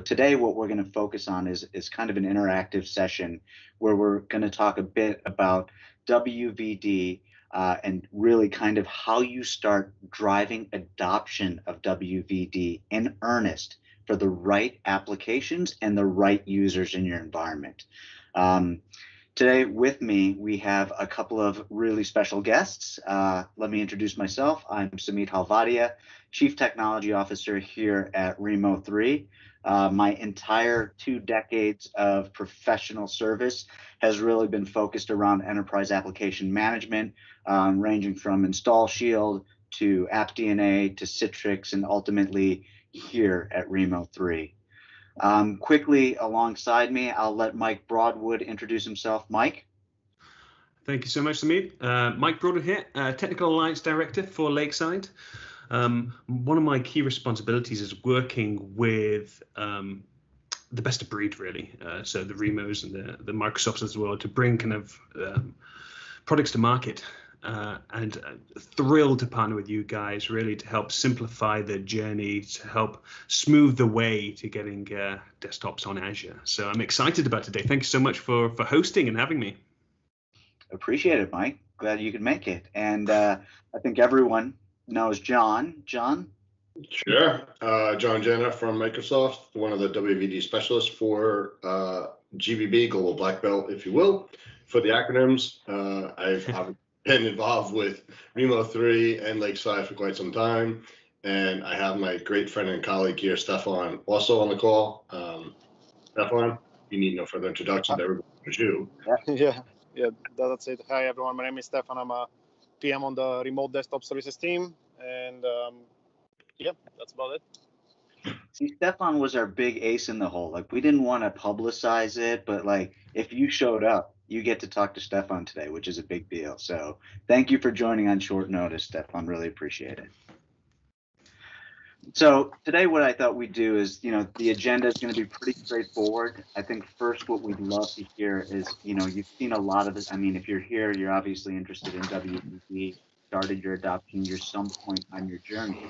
today what we're going to focus on is, is kind of an interactive session where we're going to talk a bit about WVD uh, and really kind of how you start driving adoption of WVD in earnest for the right applications and the right users in your environment. Um, today with me, we have a couple of really special guests. Uh, let me introduce myself. I'm Samit Halvadia, Chief Technology Officer here at Rimo3. Uh, my entire two decades of professional service has really been focused around enterprise application management, um, ranging from Install Shield to AppDNA to Citrix, and ultimately here at Rimo3. Um, quickly alongside me, I'll let Mike Broadwood introduce himself. Mike. Thank you so much, Samit. Uh, Mike Broadwood here, uh, Technical Alliance Director for Lakeside. Um, one of my key responsibilities is working with um, the best of breed, really. Uh, so the Rimos and the, the Microsofts as well to bring kind of um, products to market. Uh, and uh, thrilled to partner with you guys really to help simplify the journey to help smooth the way to getting uh, desktops on Azure. So I'm excited about today. Thank you so much for for hosting and having me. Appreciate it, Mike. Glad you could make it. And uh, I think everyone knows John. John? Sure. Uh, John Jenna from Microsoft, one of the WVD specialists for uh, GBB, Global Black Belt, if you will, for the acronyms. Uh, I've, I've, been involved with Rimo3 and Lakeside for quite some time. And I have my great friend and colleague here, Stefan, also on the call. Um, Stefan, you need no further introduction. Everybody knows you. Yeah, yeah, that's it. Hi, everyone. My name is Stefan. I'm a PM on the remote desktop services team. And um, yeah, that's about it. See, Stefan was our big ace in the hole. Like, we didn't want to publicize it, but like, if you showed up, you get to talk to Stefan today, which is a big deal. So, thank you for joining on short notice, Stefan. Really appreciate it. So today, what I thought we'd do is, you know, the agenda is going to be pretty straightforward. I think first, what we'd love to hear is, you know, you've seen a lot of this. I mean, if you're here, you're obviously interested in WVD, started your adoption, you're some point on your journey.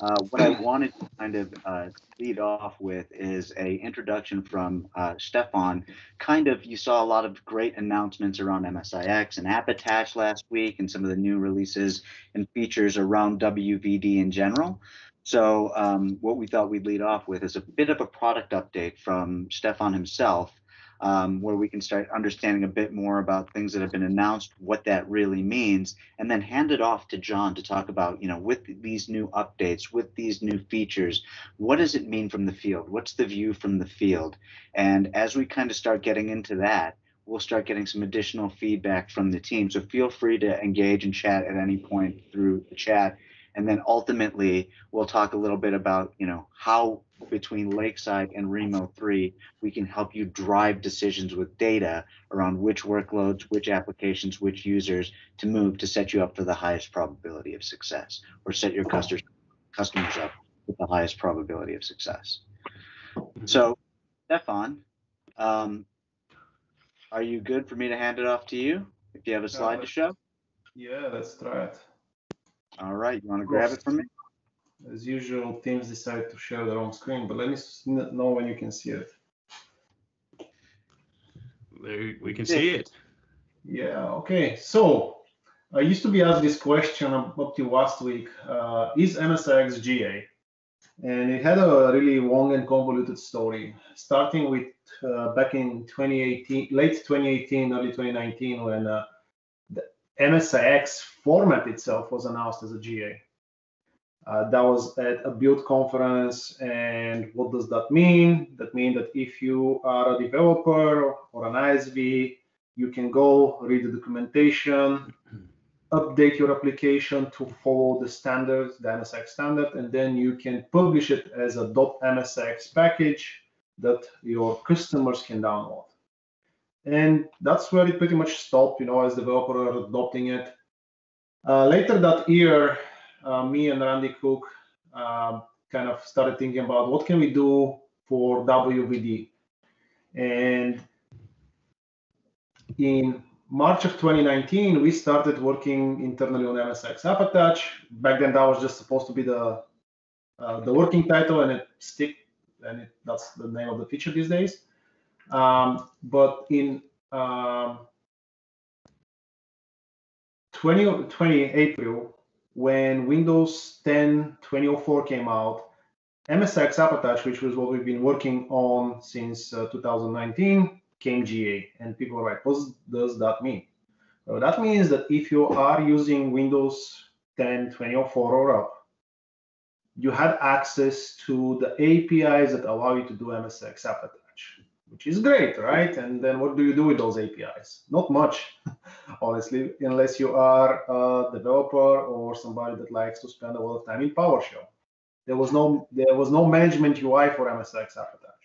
Uh, what I wanted to kind of uh, lead off with is a introduction from uh, Stefan. Kind of, you saw a lot of great announcements around MSIX and App Attach last week, and some of the new releases and features around WVD in general. So um, what we thought we'd lead off with is a bit of a product update from Stefan himself, um, where we can start understanding a bit more about things that have been announced, what that really means, and then hand it off to John to talk about, you know, with these new updates, with these new features, what does it mean from the field? What's the view from the field? And as we kind of start getting into that, we'll start getting some additional feedback from the team. So feel free to engage and chat at any point through the chat and then ultimately, we'll talk a little bit about, you know, how between Lakeside and Rimo3, we can help you drive decisions with data around which workloads, which applications, which users to move to set you up for the highest probability of success or set your customers, customers up with the highest probability of success. Mm-hmm. So, Stefan, um, are you good for me to hand it off to you if you have a slide to show? Yeah, let's try it. All right, you want to grab it from me? As usual, teams decide to share their own screen, but let me know when you can see it. There, we can see it. Yeah, okay. So I used to be asked this question up to last week, uh, is MSIX GA? And it had a really long and convoluted story, starting with uh, back in 2018, late 2018, early 2019, when uh, MSIX format itself was announced as a GA. Uh, that was at a build conference. And what does that mean? That means that if you are a developer or an ISV, you can go read the documentation, update your application to follow the standard, the MSIX standard, and then you can publish it as a .msix package that your customers can download and that's where it pretty much stopped you know as developer adopting it. Uh, later that year uh, me and Randy Cook uh, kind of started thinking about what can we do for WVD and in march of 2019 we started working internally on MSIX app attach. Back then that was just supposed to be the uh, the working title and it stick and it, that's the name of the feature these days. Um, but in um, 20, 20 April, when Windows 10 2004 came out, MSIX App which was what we've been working on since uh, 2019, came GA. And people are like, what does that mean? Well, that means that if you are using Windows 10 2004 or up, you had access to the APIs that allow you to do MSIX App which is great, right? And then what do you do with those APIs? Not much, honestly, unless you are a developer or somebody that likes to spend a lot of time in PowerShell. There was no there was no management UI for MSIX App Attach.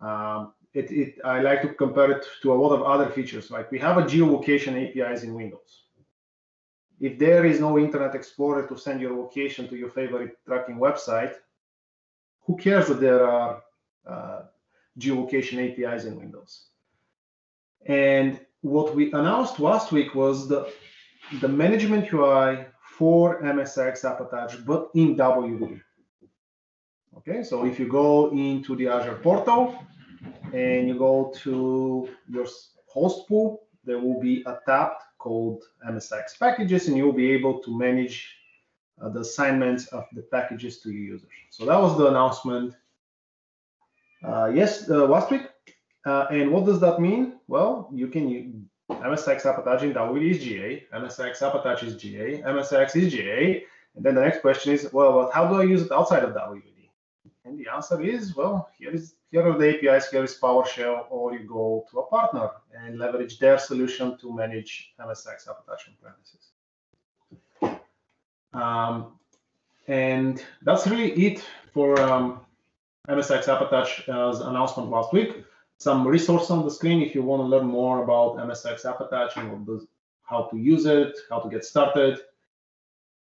Um, it, it, I like to compare it to a lot of other features. Like we have a geolocation APIs in Windows. If there is no Internet Explorer to send your location to your favorite tracking website, who cares that there are uh, geolocation APIs in Windows. And what we announced last week was the, the management UI for MSIX App Attach, but in WD. Okay, so if you go into the Azure portal and you go to your host pool, there will be a tab called MSIX packages, and you'll be able to manage uh, the assignments of the packages to your users. So that was the announcement yes, uh, last week. Uh, and what does that mean? Well, you can use MSIX App in WD is GA, MSIX App is GA, MSIX is GA. And then the next question is, well, how do I use it outside of WD? And the answer is, well, here is here are the APIs, here is PowerShell, or you go to a partner and leverage their solution to manage MSIX App on premises. Um, and that's really it for um, MSIX App Attach as announcement last week. Some resource on the screen if you want to learn more about MSIX App Attach and how to use it, how to get started.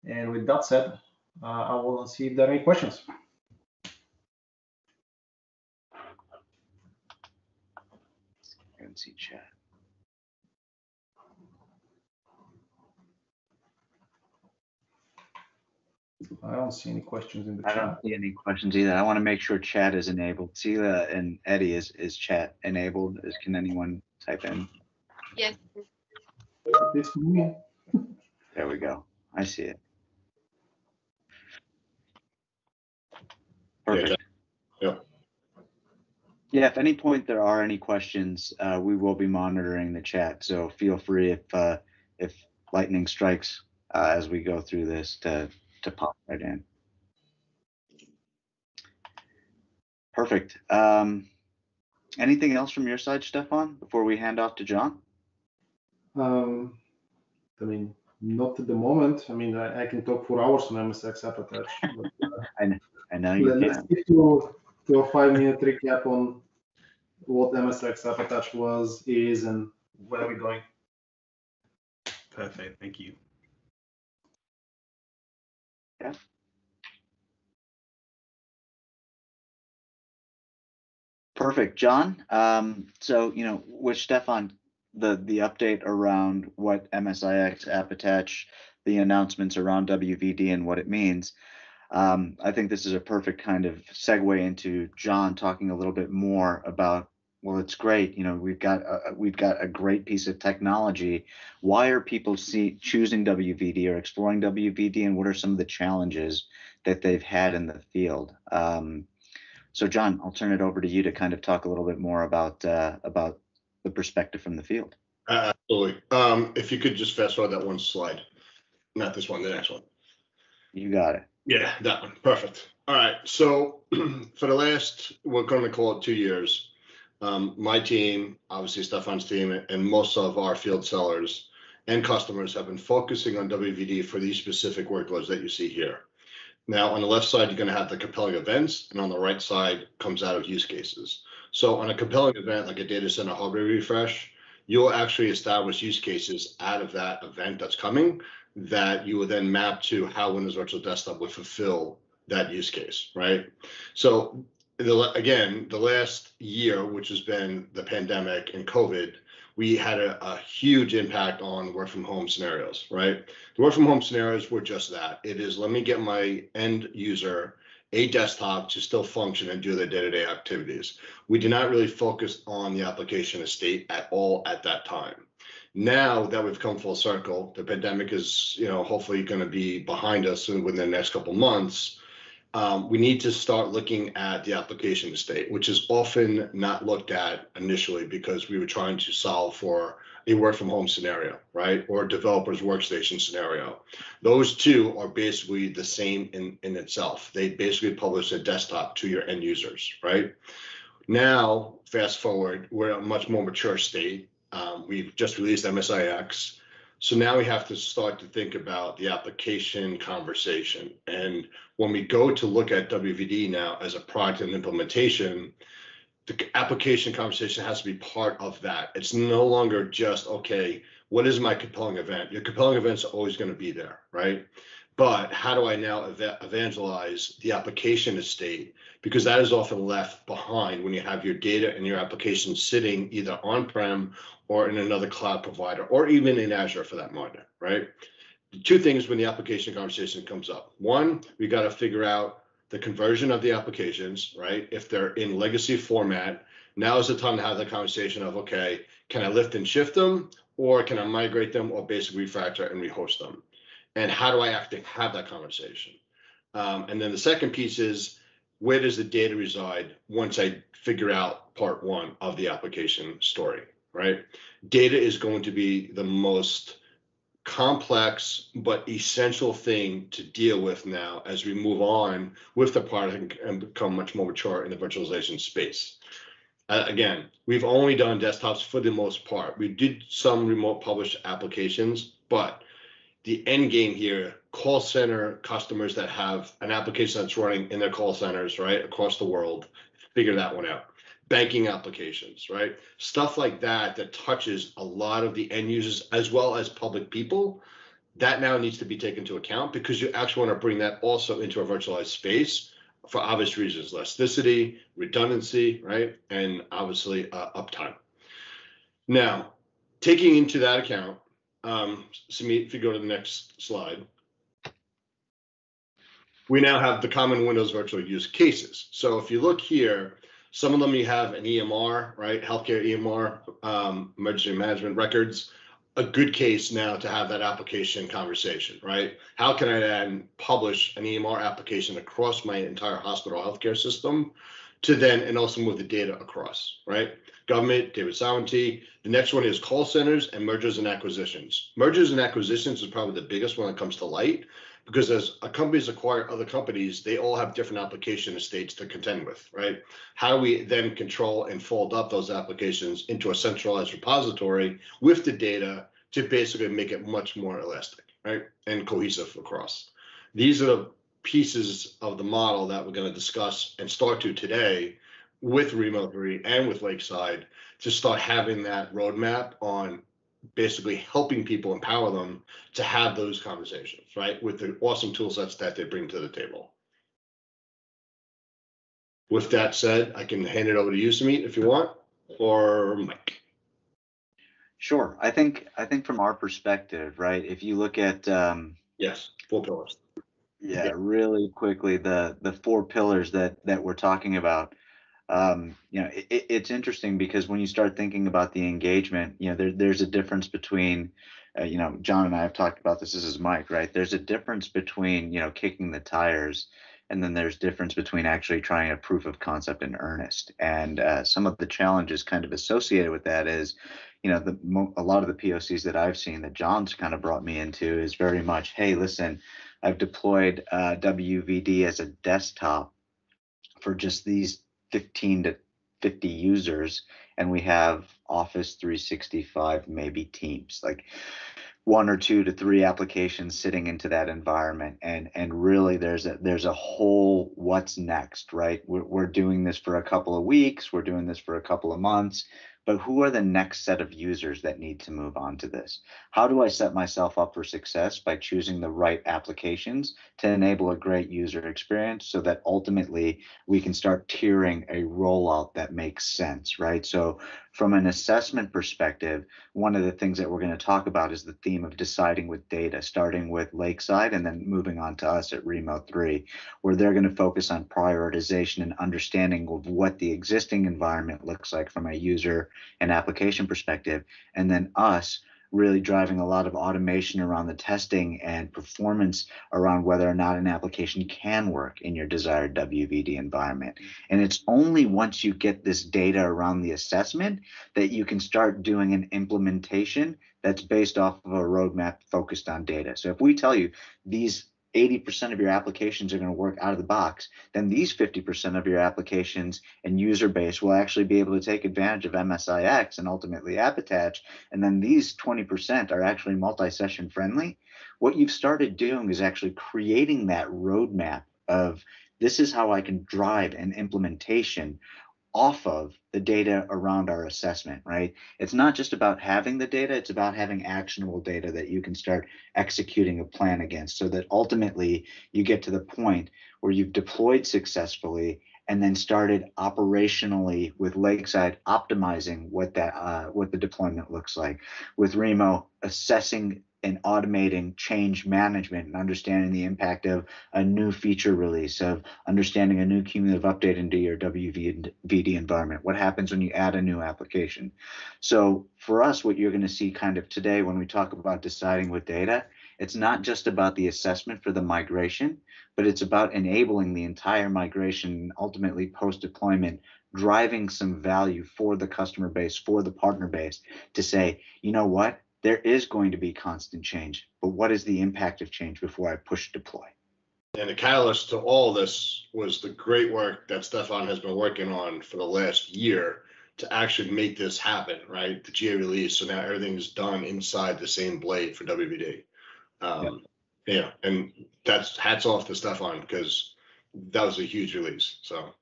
And with that said, uh, I will see if there are any questions. See chat. I don't see any questions in the chat. I don't see any questions either. I want to make sure chat is enabled. Sela and Eddie, is, is chat enabled? Is, can anyone type in? Yes. This me. There we go. I see it. Yeah, Perfect. yeah. Yeah, if any point there are any questions, uh, we will be monitoring the chat. So feel free if, uh, if lightning strikes, uh, as we go through this to, to pop right in. Perfect. Um, anything else from your side, Stefan, before we hand off to John? Um, I mean, not at the moment. I mean, I, I can talk for hours on MSIX App Attach. But, uh, I know you let's can. stick to, to a five minute recap on what MSIX App Attach was, is, and where we're going. Perfect. Thank you. Perfect, John. Um, so you know, with Stefan, the the update around what MSIX app attach, the announcements around WVD and what it means. Um, I think this is a perfect kind of segue into John talking a little bit more about. Well, it's great. You know, we've got a, we've got a great piece of technology. Why are people see, choosing WVD or exploring WVD, and what are some of the challenges that they've had in the field? Um, so, John, I'll turn it over to you to kind of talk a little bit more about uh, about the perspective from the field. Uh, Absolutely. Um, if you could just fast forward that one slide, not this one, the next one. You got it. Yeah, that one. Perfect. All right. So for the last, we're going to call it two years, um, my team, obviously Stefan's team, and most of our field sellers and customers have been focusing on WVD for these specific workloads that you see here. Now, on the left side, you're going to have the compelling events, and on the right side comes out of use cases. So on a compelling event like a data center hardware refresh, you'll actually establish use cases out of that event that's coming that you will then map to how Windows Virtual Desktop would fulfill that use case, right? So the, again, the last year, which has been the pandemic and COVID, we had a, a, huge impact on work from home scenarios, right? The work from home scenarios were just that. It is let me get my end user a desktop to still function and do their day-to-day activities. We did not really focus on the application estate at all at that time. Now that we've come full circle, the pandemic is, you know, hopefully going to be behind us within the next couple months. Um, we need to start looking at the application state, which is often not looked at initially because we were trying to solve for a work from home scenario, right? Or developer's workstation scenario. Those two are basically the same in, in itself. They basically publish a desktop to your end users, right? Now, fast forward, we're a much more mature state. Um, we've just released MSIX. So now we have to start to think about the application conversation. And when we go to look at WVD now as a product and implementation, the application conversation has to be part of that. It's no longer just, okay, what is my compelling event? Your compelling events are always going to be there, right? But how do I now ev- evangelize the application estate? Because that is often left behind when you have your data and your application sitting either on prem or in another cloud provider, or even in Azure for that matter, right? Two things when the application conversation comes up. One, we got to figure out the conversion of the applications, right? If they're in legacy format, now is the time to have the conversation of, okay, can I lift and shift them or can I migrate them or basically refactor and rehost them? And how do I actually have that conversation? Um, and then the second piece is where does the data reside once I figure out part one of the application story, right? Data is going to be the most complex but essential thing to deal with now as we move on with the product and become much more mature in the virtualization space. Uh, again, we've only done desktops for the most part. We did some remote published applications, but the end game here, call center customers that have an application that's running in their call centers, right, across the world, figure that one out banking applications, right? Stuff like that that touches a lot of the end users as well as public people. That now needs to be taken into account because you actually want to bring that also into a virtualized space for obvious reasons, elasticity, redundancy, right? And obviously uh, uptime. Now, taking into that account, um, Samit, if you go to the next slide, we now have the common Windows virtual use cases. So if you look here, some of them you have an EMR, right? Healthcare EMR, um, emergency management records. A good case now to have that application conversation, right? How can I then publish an EMR application across my entire hospital healthcare system to then and also move the data across, right? Government, data sovereignty. The next one is call centers and mergers and acquisitions. Mergers and acquisitions is probably the biggest one that comes to light because as companies acquire other companies, they all have different application estates to contend with, right? How do we then control and fold up those applications into a centralized repository with the data to basically make it much more elastic, right? And cohesive across. These are the pieces of the model that we're going to discuss and start to today with Rimo3 and with Lakeside to start having that roadmap on basically helping people empower them to have those conversations, right? With the awesome tool sets that they bring to the table. With that said, I can hand it over to you, Samit, if you want, or Mike. Sure. I think I think from our perspective, right? If you look at um, yes, four pillars. Yeah, really quickly the the four pillars that that we're talking about um, you know, it, it's interesting because when you start thinking about the engagement, you know, there, there's a difference between, uh, you know, John and I have talked about this. This is Mike, right? There's a difference between, you know, kicking the tires, and then there's difference between actually trying a proof of concept in earnest. And uh, some of the challenges kind of associated with that is, you know, the a lot of the POCs that I've seen that John's kind of brought me into is very much, hey, listen, I've deployed uh, WVD as a desktop for just these 15 to 50 users and we have office 365 maybe teams like one or two to three applications sitting into that environment and and really there's a there's a whole what's next right? We're, we're doing this for a couple of weeks we're doing this for a couple of months but who are the next set of users that need to move on to this? How do I set myself up for success by choosing the right applications to enable a great user experience so that ultimately we can start tiering a rollout that makes sense, right? So from an assessment perspective, one of the things that we're going to talk about is the theme of deciding with data, starting with Lakeside and then moving on to us at Rimo3, where they're going to focus on prioritization and understanding of what the existing environment looks like from a user and application perspective, and then us really driving a lot of automation around the testing and performance around whether or not an application can work in your desired WVD environment. And it's only once you get this data around the assessment that you can start doing an implementation that's based off of a roadmap focused on data. So if we tell you these 80% of your applications are going to work out of the box, then these 50% of your applications and user base will actually be able to take advantage of MSIX and ultimately AppAttach. And then these 20% are actually multi-session friendly. What you've started doing is actually creating that roadmap of this is how I can drive an implementation off of the data around our assessment, right? It's not just about having the data, it's about having actionable data that you can start executing a plan against so that ultimately you get to the point where you've deployed successfully and then started operationally with Lakeside optimizing what that uh, what the deployment looks like. With Rimo assessing and automating change management and understanding the impact of a new feature release, of understanding a new cumulative update into your WVD environment. What happens when you add a new application? So for us, what you're going to see kind of today when we talk about deciding with data, it's not just about the assessment for the migration, but it's about enabling the entire migration, ultimately post deployment driving some value for the customer base, for the partner base to say, you know what, there is going to be constant change, but what is the impact of change before I push deploy? And the catalyst to all this was the great work that Stefan has been working on for the last year to actually make this happen, right? The GA release. So now everything's done inside the same blade for WVD. Um, yeah. yeah. And that's hats off to Stefan because that was a huge release. So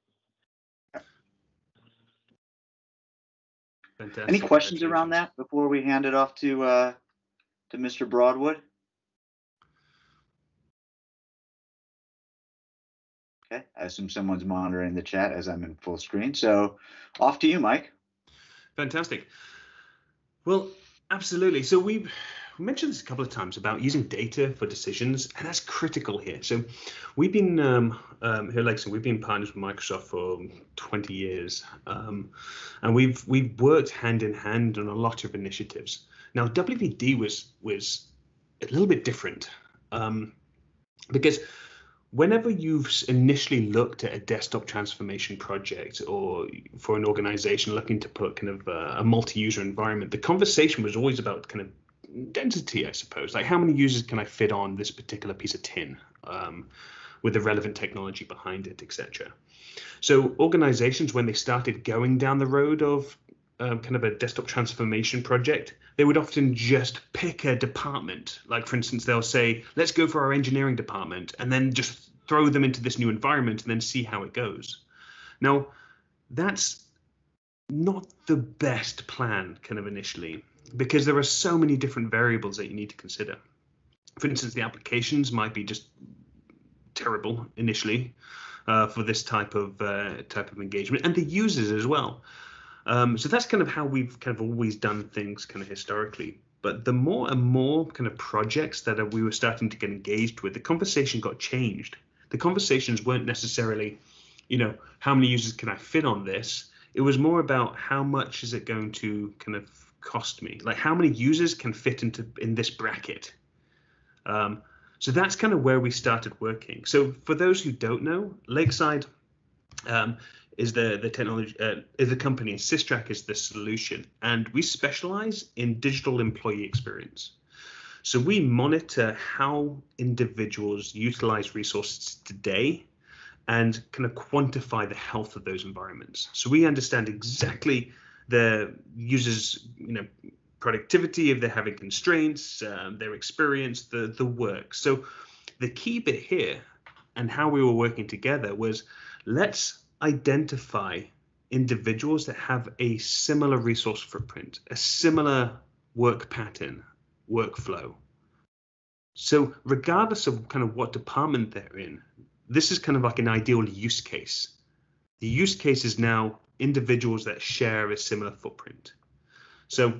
Fantastic. Any questions around that before we hand it off to uh, to Mr. Broadwood? Okay, I assume someone's monitoring the chat as I'm in full screen. So off to you, Mike. Fantastic. Well, absolutely. So we we mentioned this a couple of times about using data for decisions, and that's critical here. So we've been um, um, here, like we've been partners with Microsoft for 20 years, um, and we've we've worked hand in hand on a lot of initiatives. Now WVD was was a little bit different um, because whenever you've initially looked at a desktop transformation project or for an organization looking to put kind of a, a multi-user environment the conversation was always about kind of density, I suppose. Like how many users can I fit on this particular piece of tin um, with the relevant technology behind it, etc. So organizations, when they started going down the road of um, kind of a desktop transformation project, they would often just pick a department. Like for instance, they'll say, let's go for our engineering department and then just throw them into this new environment and then see how it goes. Now, that's not the best plan kind of initially because there are so many different variables that you need to consider. For instance, the applications might be just terrible initially uh, for this type of uh, type of engagement, and the users as well. Um, so that's kind of how we've kind of always done things, kind of historically. But the more and more kind of projects that we were starting to get engaged with, the conversation got changed. The conversations weren't necessarily, you know, how many users can I fit on this? It was more about how much is it going to kind of cost me? Like how many users can fit into in this bracket? Um, so that's kind of where we started working. So for those who don't know, Lakeside um, is the the technology uh, is the company, and Systrack is the solution, and we specialize in digital employee experience. So we monitor how individuals utilize resources today and kind of quantify the health of those environments. So we understand exactly the users, you know, productivity, if they're having constraints, um, their experience, the the work. So the key bit here and how we were working together was let's identify individuals that have a similar resource footprint, a similar work pattern, workflow. So regardless of kind of what department they're in, this is kind of like an ideal use case. The use case is now individuals that share a similar footprint. So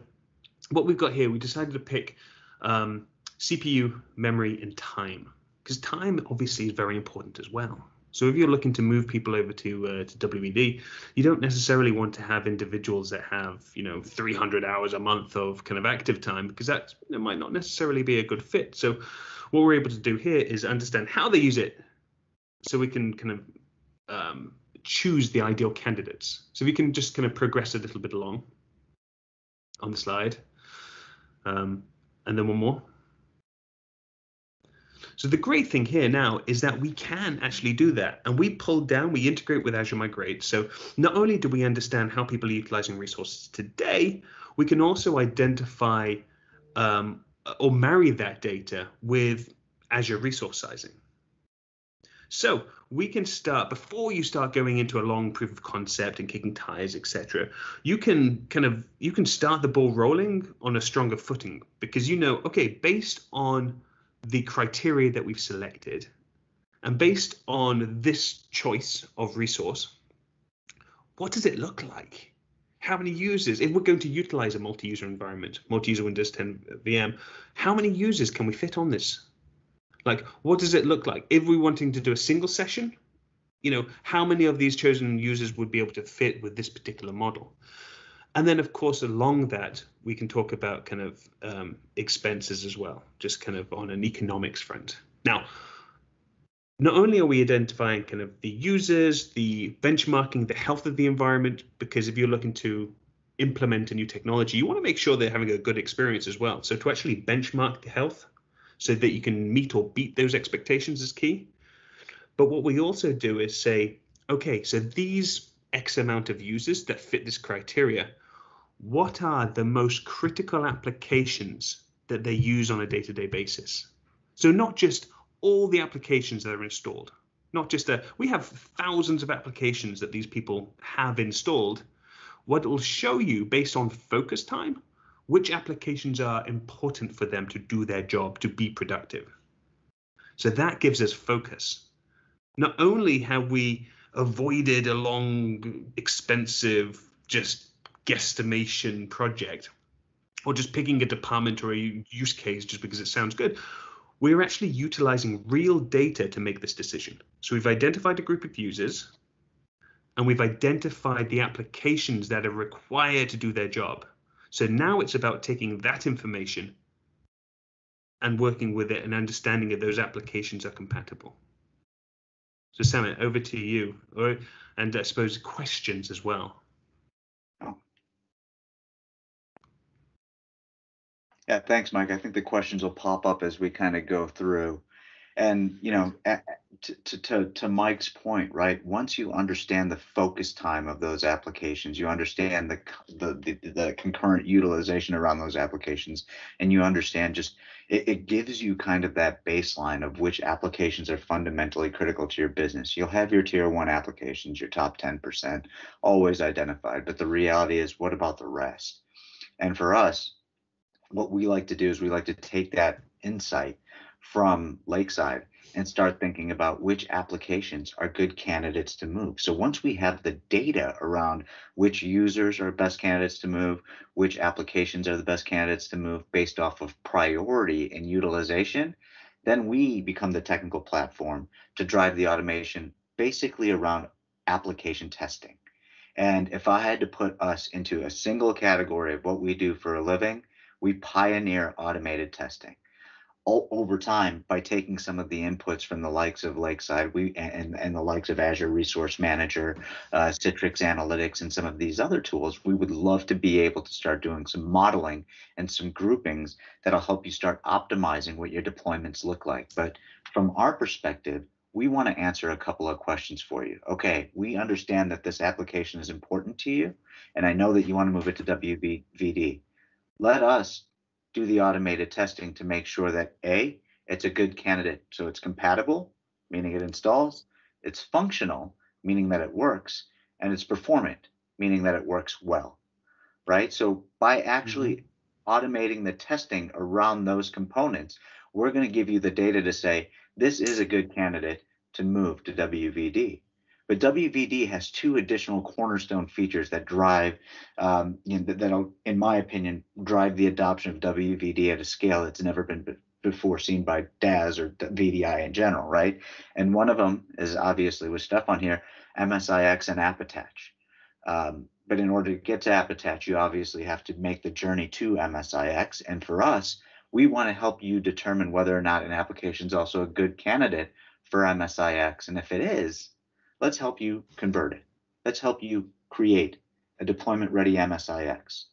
what we've got here, we decided to pick um, CPU, memory, and time because time obviously is very important as well. So if you're looking to move people over to uh, to WVD, you don't necessarily want to have individuals that have you know 300 hours a month of kind of active time because that might not necessarily be a good fit. So what we're able to do here is understand how they use it, so we can kind of um, choose the ideal candidates. So we can just kind of progress a little bit along on the slide, um, and then one more. So the great thing here now is that we can actually do that. And we pull down, we integrate with Azure Migrate. So not only do we understand how people are utilizing resources today, we can also identify um, or marry that data with Azure resource sizing. So we can start before you start going into a long proof of concept and kicking tires, etc. You can kind of you can start the ball rolling on a stronger footing because you know, okay, based on the criteria that we've selected. And based on this choice of resource, what does it look like? How many users, if we're going to utilize a multi-user environment, multi-user Windows 10 VM, how many users can we fit on this? Like, what does it look like? If we're wanting to do a single session, you know, how many of these chosen users would be able to fit with this particular model? And then, of course, along that, we can talk about kind of um, expenses as well, just kind of on an economics front. Now, not only are we identifying kind of the users, the benchmarking, the health of the environment, because if you're looking to implement a new technology, you want to make sure they're having a good experience as well. So to actually benchmark the health so that you can meet or beat those expectations is key. But what we also do is say, okay, so these X amount of users that fit this criteria, what are the most critical applications that they use on a day-to-day basis? So not just all the applications that are installed, not just a, we have thousands of applications that these people have installed. What will show you based on focus time, which applications are important for them to do their job, to be productive. So that gives us focus. Not only have we avoided a long, expensive, just guesstimation project or just picking a department or a use case just because it sounds good. We're actually utilizing real data to make this decision. So we've identified a group of users and we've identified the applications that are required to do their job. So now it's about taking that information and working with it and understanding if those applications are compatible. So Sam, over to you, and I suppose questions as well. Yeah, thanks, Mike. I think the questions will pop up as we kind of go through. And, you know, to, to, to Mike's point, right? Once you understand the focus time of those applications, you understand the, the, the, the concurrent utilization around those applications, and you understand just it, it gives you kind of that baseline of which applications are fundamentally critical to your business. You'll have your tier one applications, your top 10%, always identified. But the reality is, what about the rest? And for us, what we like to do is we like to take that insight from Lakeside and start thinking about which applications are good candidates to move. So once we have the data around which users are best candidates to move, which applications are the best candidates to move based off of priority and utilization, then we become the technical platform to drive the automation basically around application testing. And if I had to put us into a single category of what we do for a living, we pioneer automated testing. Over time, by taking some of the inputs from the likes of Lakeside, we and, and the likes of Azure Resource Manager, uh, Citrix Analytics, and some of these other tools, we would love to be able to start doing some modeling and some groupings that'll help you start optimizing what your deployments look like. But from our perspective, we want to answer a couple of questions for you. Okay, we understand that this application is important to you, and I know that you want to move it to WVD let us do the automated testing to make sure that A, it's a good candidate, so it's compatible, meaning it installs, it's functional, meaning that it works, and it's performant, meaning that it works well, right? So by actually mm-hmm. automating the testing around those components, we're going to give you the data to say this is a good candidate to move to WVD. But WVD has two additional cornerstone features that drive, um, you know, that'll, in my opinion, drive the adoption of WVD at a scale that's never been before seen by DaaS or VDI in general, right? And one of them is obviously with Stefan here, MSIX and AppAttach. Um, but in order to get to AppAttach, you obviously have to make the journey to MSIX. And for us, we want to help you determine whether or not an application is also a good candidate for MSIX. And if it is, let's help you convert it. Let's help you create a deployment ready MSIX.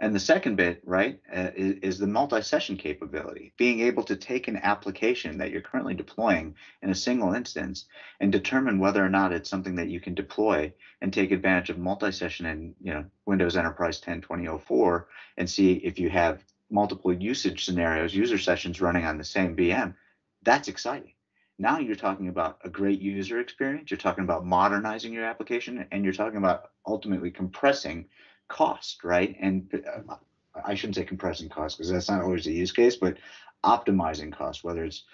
And the second bit, right, uh, is, is, the multi-session capability, being able to take an application that you're currently deploying in a single instance and determine whether or not it's something that you can deploy and take advantage of multi-session in, you know, Windows Enterprise 10 2004 and see if you have multiple usage scenarios, user sessions running on the same VM. That's exciting. Now you're talking about a great user experience. You're talking about modernizing your application, and you're talking about ultimately compressing cost, right? And uh, I shouldn't say compressing cost because that's not always the use case, but optimizing cost, whether it's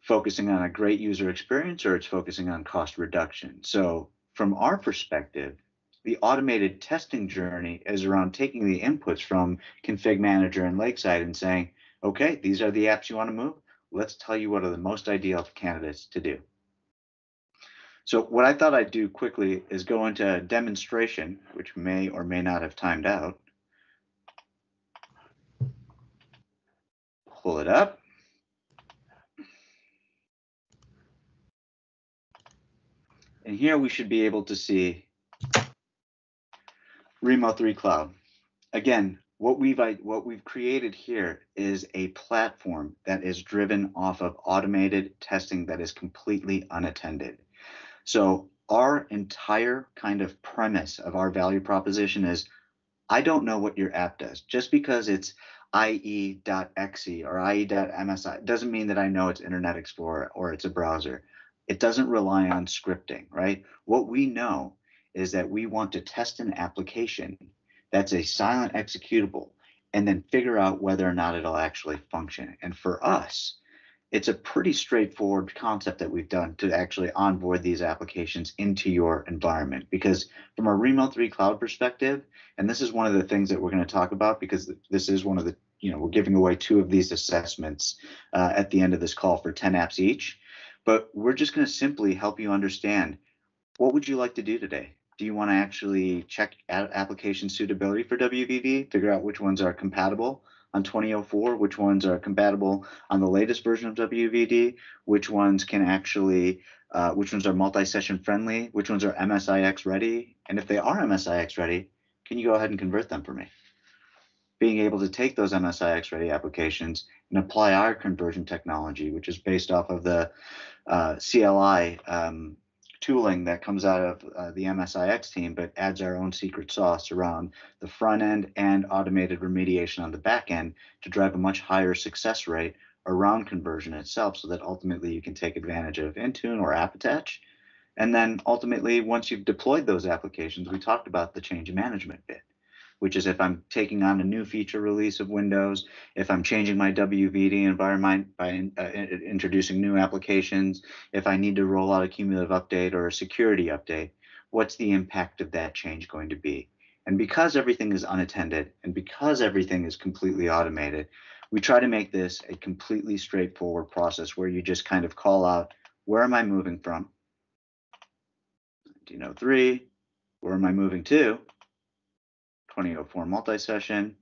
focusing on a great user experience or it's focusing on cost reduction. So from our perspective, the automated testing journey is around taking the inputs from config manager and lakeside and saying, okay, these are the apps you want to move let's tell you what are the most ideal candidates to do. So what I thought I'd do quickly is go into a demonstration, which may or may not have timed out. Pull it up. And here we should be able to see Rimo3 Cloud. Again, what we've what we've created here is a platform that is driven off of automated testing that is completely unattended. So our entire kind of premise of our value proposition is I don't know what your app does. Just because it's ie.exe or ie.msi doesn't mean that I know it's Internet Explorer or it's a browser. It doesn't rely on scripting, right? What we know is that we want to test an application that's a silent executable and then figure out whether or not it'll actually function. And for us, it's a pretty straightforward concept that we've done to actually onboard these applications into your environment. Because from a Rimo3 cloud perspective, and this is one of the things that we're going to talk about because this is one of the, you know, we're giving away two of these assessments uh, at the end of this call for 10 apps each. But we're just going to simply help you understand what would you like to do today? Do you want to actually check application suitability for WVD, figure out which ones are compatible on 2004, which ones are compatible on the latest version of WVD, which ones can actually, uh, which ones are multi-session friendly, which ones are MSIX ready, and if they are MSIX ready, can you go ahead and convert them for me? Being able to take those MSIX ready applications and apply our conversion technology, which is based off of the uh, CLI um, tooling that comes out of uh, the MSIX team, but adds our own secret sauce around the front end and automated remediation on the back end to drive a much higher success rate around conversion itself so that ultimately you can take advantage of Intune or AppAttach. And then ultimately, once you've deployed those applications, we talked about the change management bit which is if I'm taking on a new feature release of Windows, if I'm changing my WVD environment by uh, introducing new applications, if I need to roll out a cumulative update or a security update, what's the impact of that change going to be? And because everything is unattended and because everything is completely automated, we try to make this a completely straightforward process where you just kind of call out, where am I moving from? 1903, where am I moving to? 2004 multi-session,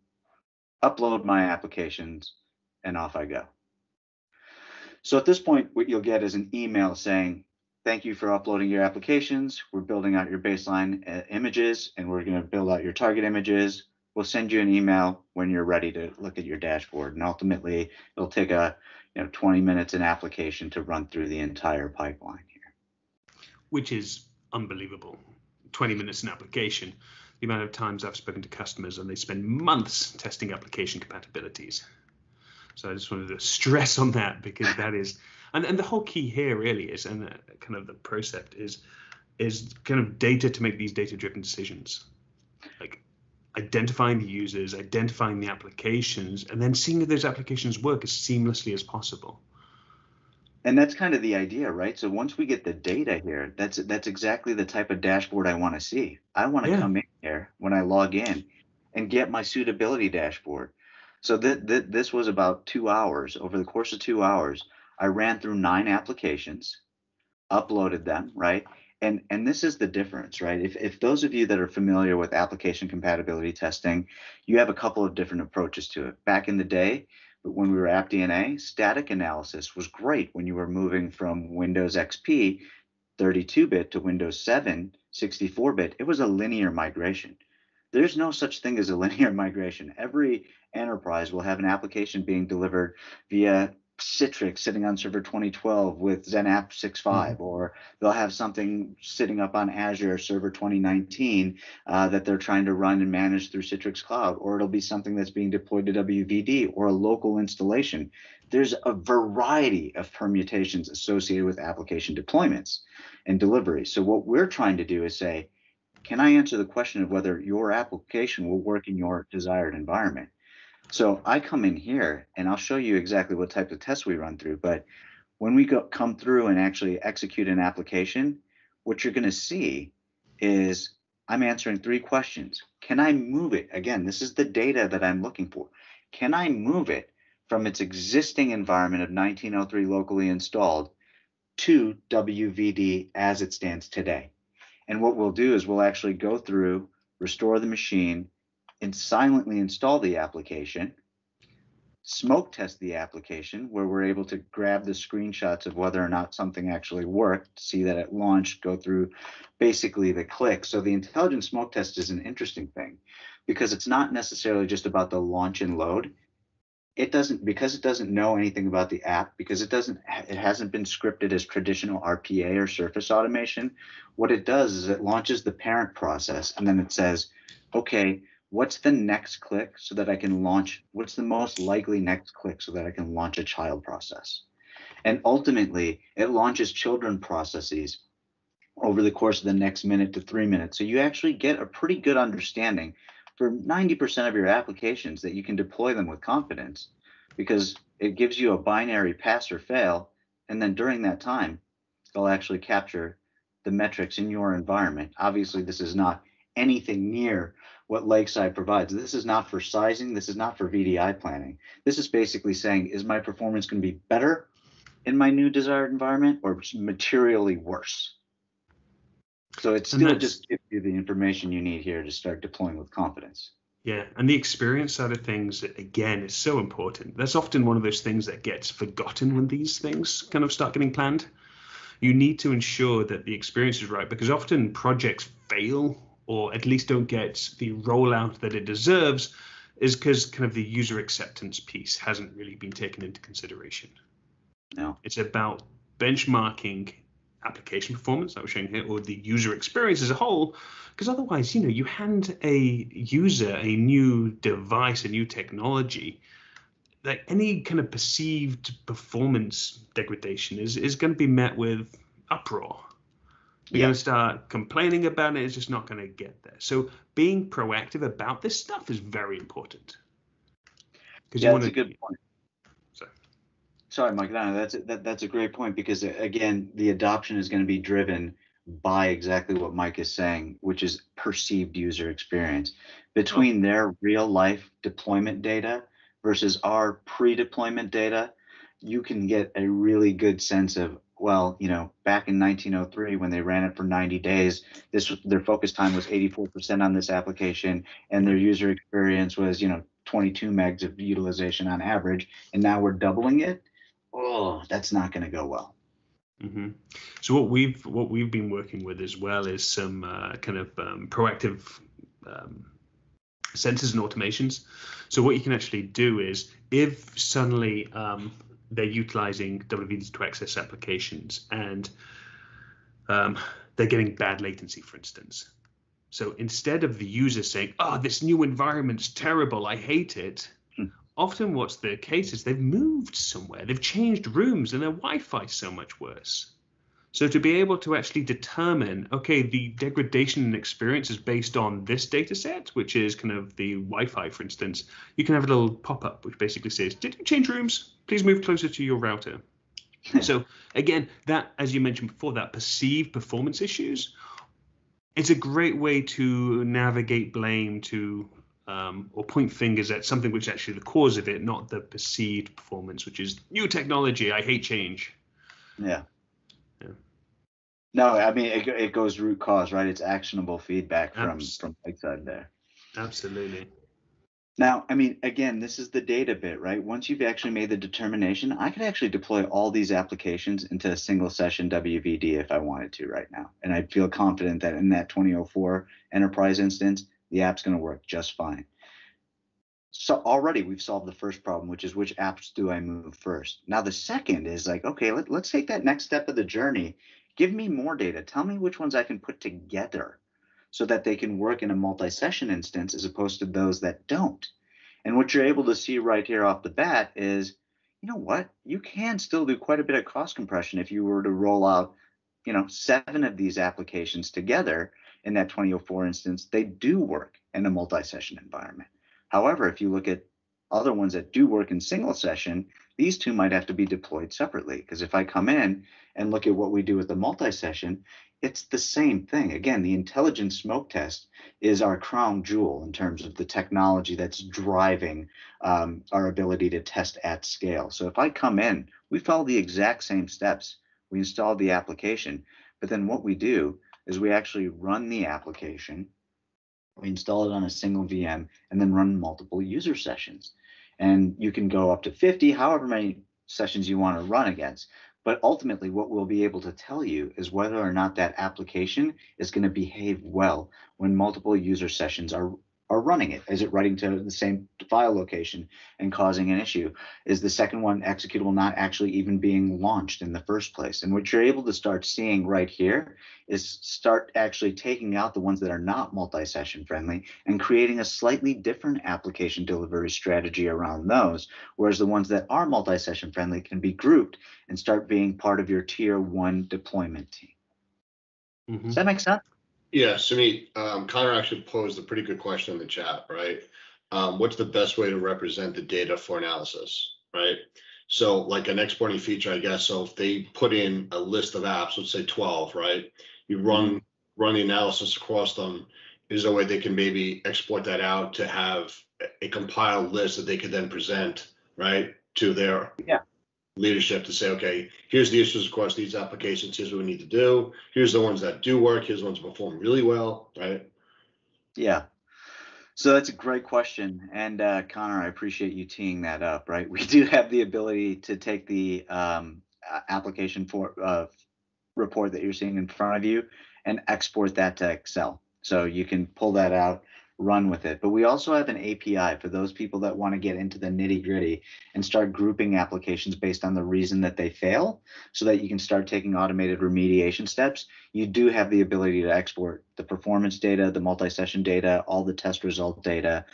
upload my applications, and off I go. So at this point, what you'll get is an email saying, thank you for uploading your applications. We're building out your baseline uh, images and we're going to build out your target images. We'll send you an email when you're ready to look at your dashboard. And ultimately, it'll take a you know 20 minutes an application to run through the entire pipeline here. Which is unbelievable. 20 minutes an application the amount of times I've spoken to customers and they spend months testing application compatibilities. So I just wanted to stress on that because that is, and, and the whole key here really is, and kind of the precept is, is kind of data to make these data-driven decisions. like identifying the users, identifying the applications, and then seeing if those applications work as seamlessly as possible. And that's kind of the idea, right? So once we get the data here, that's that's exactly the type of dashboard I want to see. I want to Yeah. come in here when I log in and get my suitability dashboard. So th- th- this was about two hours. Over the course of two hours, I ran through nine applications, uploaded them, right? And and this is the difference, right? If if those of you that are familiar with application compatibility testing, you have a couple of different approaches to it. Back in the day, but when we were AppDNA, static analysis was great when you were moving from Windows XP 32-bit to Windows 7 64-bit. It was a linear migration. There's no such thing as a linear migration. Every enterprise will have an application being delivered via Citrix sitting on server 2012 with XenApp 6.5, or they'll have something sitting up on Azure server 2019 uh, that they're trying to run and manage through Citrix Cloud, or it'll be something that's being deployed to WVD or a local installation. There's a variety of permutations associated with application deployments and delivery. So what we're trying to do is say, can I answer the question of whether your application will work in your desired environment? So I come in here and I'll show you exactly what type of tests we run through. But when we go come through and actually execute an application, what you're going to see is I'm answering three questions. Can I move it? Again, this is the data that I'm looking for. Can I move it from its existing environment of 1903 locally installed to WVD as it stands today? And what we'll do is we'll actually go through, restore the machine, and silently install the application, smoke test the application where we're able to grab the screenshots of whether or not something actually worked, see that it launched, go through basically the click. So the intelligent smoke test is an interesting thing because it's not necessarily just about the launch and load. It doesn't because it doesn't know anything about the app because it doesn't it hasn't been scripted as traditional RPA or surface automation. What it does is it launches the parent process and then it says, okay, what's the next click so that I can launch, what's the most likely next click so that I can launch a child process? And ultimately, it launches children processes over the course of the next minute to three minutes. So you actually get a pretty good understanding for 90% of your applications that you can deploy them with confidence because it gives you a binary pass or fail. And then during that time, they'll actually capture the metrics in your environment. Obviously, this is not anything near what Lakeside provides. This is not for sizing. This is not for VDI planning. This is basically saying, is my performance going to be better in my new desired environment or materially worse? So it still just gives you the information you need here to start deploying with confidence. Yeah, and the experience side of things again is so important. That's often one of those things that gets forgotten when these things kind of start getting planned. You need to ensure that the experience is right because often projects fail or at least don't get the rollout that it deserves is because kind of the user acceptance piece hasn't really been taken into consideration. No. It's about benchmarking application performance that we're showing here or the user experience as a whole because otherwise you know you hand a user a new device a new technology like any kind of perceived performance degradation is is going to be met with uproar you're Yeah. going to start complaining about it it's just not going to get there so being proactive about this stuff is very important because Yeah, you that's want a good point. Sorry. Sorry, Mike. No, that's that, that's a great point because uh, again, the adoption is going to be driven by exactly what Mike is saying, which is perceived user experience. Between their real life deployment data versus our pre-deployment data, you can get a really good sense of well, you know, back in 1903 when they ran it for 90 days, this their focus time was 84% on this application, and their user experience was, you know, 22 megs of utilization on average, and now we're doubling it. Oh, that's not going to go well. hmm So what we've what we've been working with as well is some uh, kind of um, proactive um, sensors and automations. So what you can actually do is if suddenly um, they're utilizing WVD to access applications and um, they're getting bad latency, for instance. So instead of the user saying, "Oh, this new environment's terrible, I hate it," Hmm. often what's the case is they've moved somewhere, they've changed rooms, and their Wi-Fi is so much worse. So to be able to actually determine, okay, the degradation in experience is based on this data set, which is kind of the Wi-Fi, for instance, you can have a little pop-up which basically says, did you change rooms? Please move closer to your router. so again, that, as you mentioned before, that perceived performance issues, it's a great way to navigate blame to um, or point fingers at something which is actually the cause of it, not the perceived performance, which is new technology. I hate change. Yeah. Yeah. No, I mean it, it goes root cause, right? It's actionable feedback from from Lakeside there. Absolutely. Now, I mean, again, this is the data bit, right? Once you've actually made the determination, I could actually deploy all these applications into a single session WVD if I wanted to right now. And I feel confident that in that 2004 enterprise instance, the app's going to work just fine. So already we've solved the first problem, which is which apps do I move first? Now the second is like, okay, let, let's take that next step of the journey. Give me more data. Tell me which ones I can put together so that they can work in a multi-session instance as opposed to those that don't. And what you're able to see right here off the bat is, you know what? You can still do quite a bit of cost compression if you were to roll out, you know, seven of these applications together in that 2004 instance. They do work in a multi-session environment. However, if you look at other ones that do work in single session, these two might have to be deployed separately. Because if I come in and look at what we do with the multi-session, it's the same thing. Again, the intelligent smoke test is our crown jewel in terms of the technology that's driving um, our ability to test at scale. So if I come in, we follow the exact same steps. We install the application, but then what we do is we actually run the application, we install it on a single VM, and then run multiple user sessions. And you can go up to 50, however many sessions you want to run against. But ultimately, what we'll be able to tell you is whether or not that application is going to behave well when multiple user sessions are, are running it. Is it writing to the same file location and causing an issue? Is the second one executable not actually even being launched in the first place? And what you're able to start seeing right here is start actually taking out the ones that are not multi-session friendly and creating a slightly different application delivery strategy around those, whereas the ones that are multi-session friendly can be grouped and start being part of your tier one deployment team. Mhm. Does that make sense? Yeah, Sumit, um, Connor actually posed a pretty good question in the chat, right? Um, what's the best way to represent the data for analysis, right? So like an exporting feature, I guess, so if they put in a list of apps, let's say twelve, right? You run, run the analysis across them. Is there a way they can maybe export that out to have a- a compiled list that they could then present, right? To their Yeah. Leadership to say, okay, here's the issues across these applications, here's what we need to do. Here's the ones that do work, here's the ones that perform really well, right? Yeah. So that's a great question. And uh, Connor, I appreciate you teeing that up, right? We do have the ability to take the um, application for uh, report that you're seeing in front of you and export that to Excel. So you can pull that out, run with it. But we also have an API for those people that want to get into the nitty gritty and start grouping applications based on the reason that they fail so that you can start taking automated remediation steps you do have the ability to export the performance data, the multi-session data, all the test result data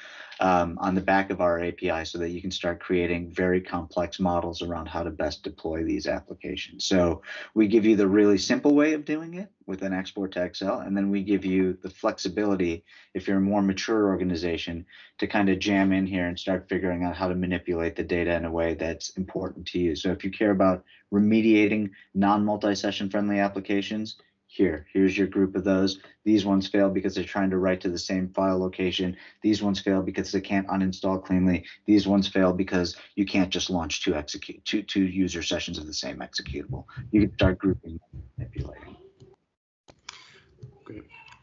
um, on the back of our API so that you can start creating very complex models around how to best deploy these applications. So we give you the really simple way of doing it with an export to Excel, and then we give you the flexibility if you're a more mature organization to kind of jam in here and start figuring out how to manipulate the data in a way that's important to you. So if you care about remediating non-multi-session friendly applications, here, here's your group of those. These ones fail because they're trying to write to the same file location. These ones fail because they can't uninstall cleanly. These ones fail because you can't just launch two execute two two user sessions of the same executable. You can start grouping and manipulating.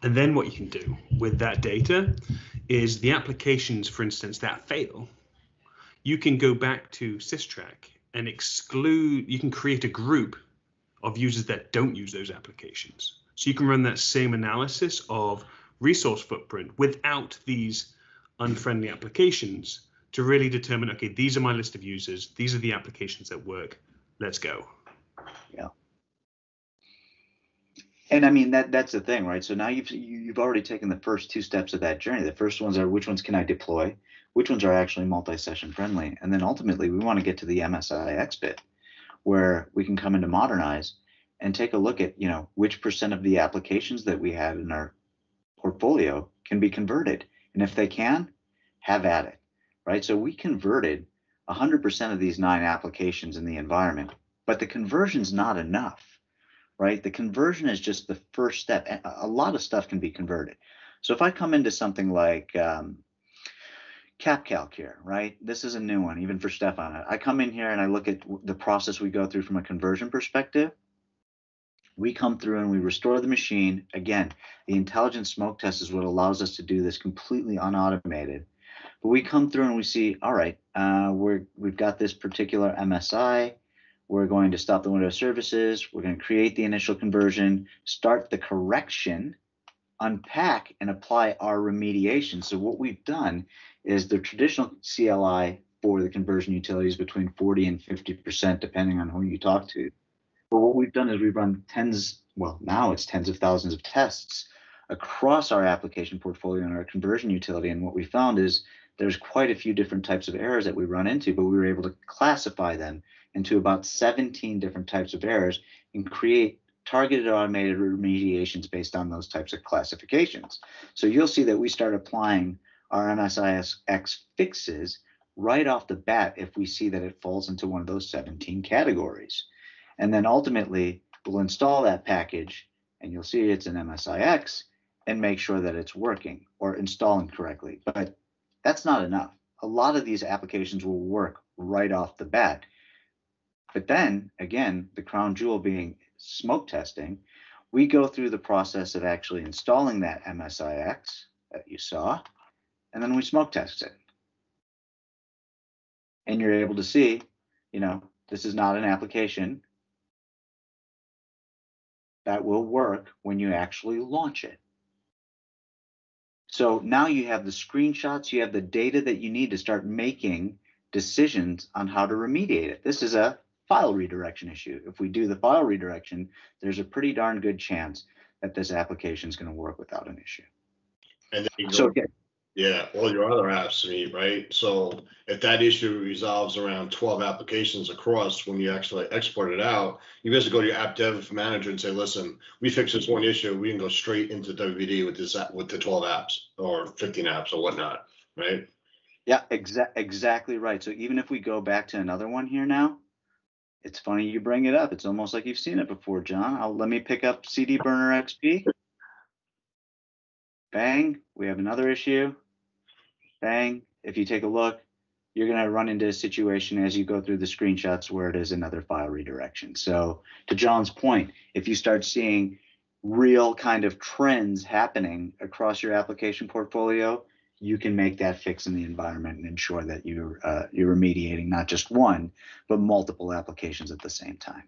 And then what you can do with that data is the applications, for instance, that fail, you can go back to SysTrack and exclude, you can create a group of users that don't use those applications. So you can run that same analysis of resource footprint without these unfriendly applications to really determine, okay, these are my list of users, these are the applications that work, let's go. Yeah. And I mean that that's the thing, right? So now you've you- you've already taken the first two steps of that journey. The first ones are which ones can I deploy, which ones are actually multi-session friendly, and then ultimately we want to get to the MSIX bit, where we can come into modernize and take a look at, you know, which percent of the applications that we have in our portfolio can be converted. And if they can, have at it, right? So we converted 100% of these nine applications in the environment, but the conversion's not enough, right? The conversion is just the first step. A lot of stuff can be converted. So if I come into something like um, CapCalc here, right? This is a new one, even for Stefan. I come in here and I look at the process we go through from a conversion perspective. We come through and we restore the machine. Again, the intelligent smoke test is what allows us to do this completely unautomated. But we come through and we see, all right, uh, we're, we've got this particular MSI. We're going to stop the window services. We're going to create the initial conversion, start the correction, unpack and apply our remediation. So what we've done is the traditional CLI for the conversion utilities between 40 and 50%, depending on who you talk to. But what we've done is we've run tens, well, now it's tens of thousands of tests across our application portfolio and our conversion utility. And what we found is there's quite a few different types of errors that we run into, but we were able to classify them into about 17 different types of errors and create targeted automated remediations based on those types of classifications. So you'll see that we start applying our MSIX fixes right off the bat if we see that it falls into one of those 17 categories. And then ultimately, we'll install that package and you'll see it's an MSIX and make sure that it's working or installing correctly. But that's not enough. A lot of these applications will work right off the bat. But then again, the crown jewel being smoke testing, we go through the process of actually installing that MSIX that you saw, and then we smoke test it. And you're able to see, you know, this is not an application that will work when you actually launch it. So now you have the screenshots, you have the data that you need to start making decisions on how to remediate it. This is a file redirection issue. If we do the file redirection, there's a pretty darn good chance that this application is going to work without an issue. And then you go, So again, yeah, all your other apps meet, right? So if that issue resolves around 12 applications across when you actually export it out, you basically go to your app dev manager and say, listen, we fix this one issue, we can go straight into WVD with this app with the 12 apps or 15 apps or whatnot, right? yeah, exa- exactly right. So even if we go back to another one here now, it's funny you bring it up. It's almost like you've seen it before, John. I'll, let me pick up CDBurnerXP. Bang, we have another issue. Bang, if you take a look, you're going to run into a situation as you go through the screenshots where it is another file redirection. So to John's point, if you start seeing real kind of trends happening across your application portfolio, you can make that fix in the environment and ensure that you're uh, you're remediating not just one but multiple applications at the same time.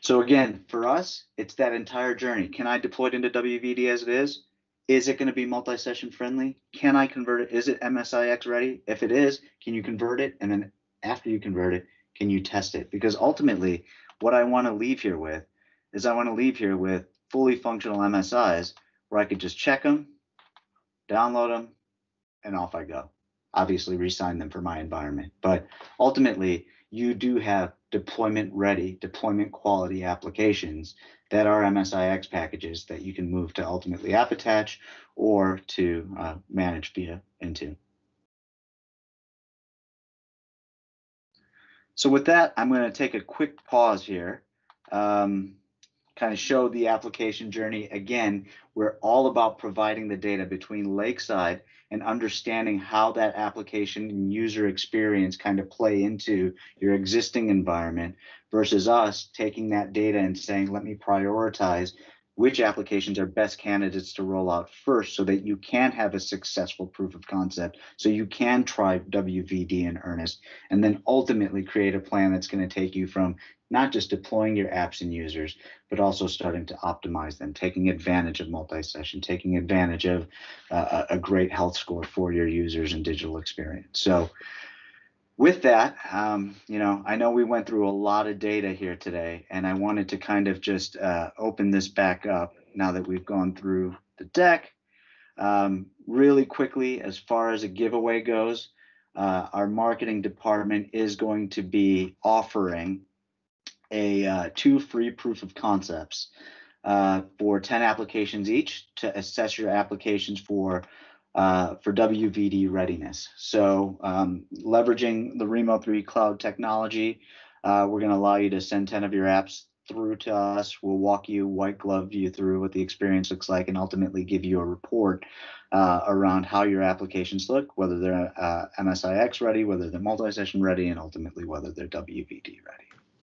So again, for us, it's that entire journey. Can I deploy it into WVD as it is? Is it going to be multi-session friendly? Can I convert it? Is it MSIX ready? If it is, can you convert it? And then after you convert it, can you test it? Because ultimately, what I want to leave here with is I want to leave here with fully functional MSIs where I could just check them, download them, and off I go. Obviously, resign them for my environment. But ultimately, you do have deployment ready, deployment quality applications that are MSIX packages that you can move to ultimately app attach or to uh, manage via Intune. So with that, I'm going to take a quick pause here. Um, kind of show the application journey. Again, we're all about providing the data between Lakeside and understanding how that application and user experience kind of play into your existing environment versus us taking that data and saying, let me prioritize which applications are best candidates to roll out first so that you can have a successful proof of concept so you can try WVD in earnest and then ultimately create a plan that's going to take you from not just deploying your apps and users, but also starting to optimize them, taking advantage of multi-session, taking advantage of uh, a great health score for your users and digital experience. So with that, um, you know, I know we went through a lot of data here today, and I wanted to kind of just uh, open this back up now that we've gone through the deck. Um, really quickly, as far as a giveaway goes, uh, our marketing department is going to be offering a uh, two free proof of concepts uh, for 10 applications each to assess your applications for uh, for WVD readiness. So um, leveraging the Rimo3 cloud technology, uh, we're going to allow you to send 10 of your apps through to us. We'll walk you, white glove you through what the experience looks like, and ultimately give you a report uh, around how your applications look, whether they're uh, MSIX ready, whether they're multi-session ready, and ultimately whether they're WVD ready.